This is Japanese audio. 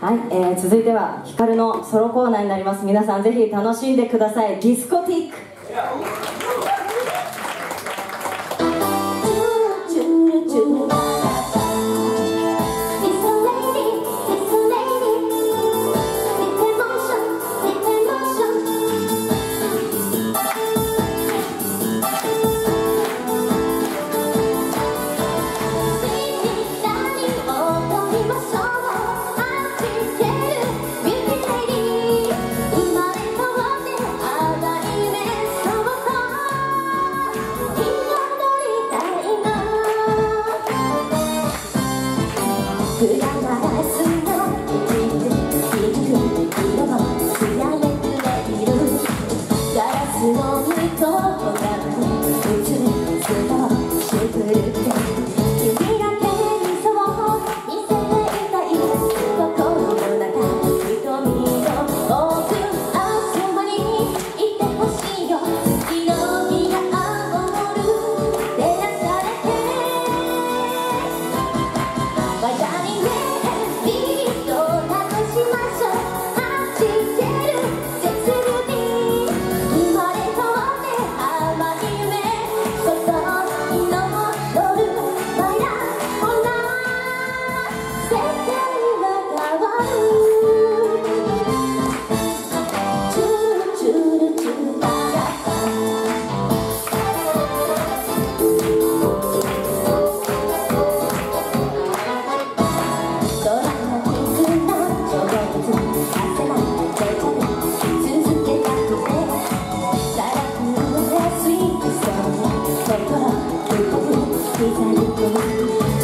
はい、えー、続いてはヒカルのソロコーナーになります。皆さんぜひ楽しんでください。ディスコティック。回家的路